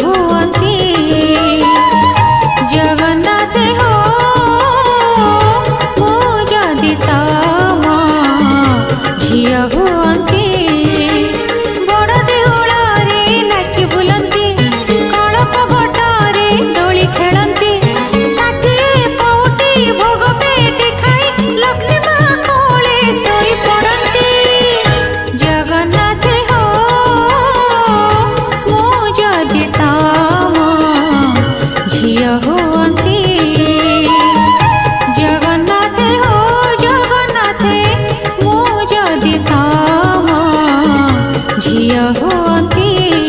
हो जगन्नाथ जगन्नाथ मदि झि हवन्ति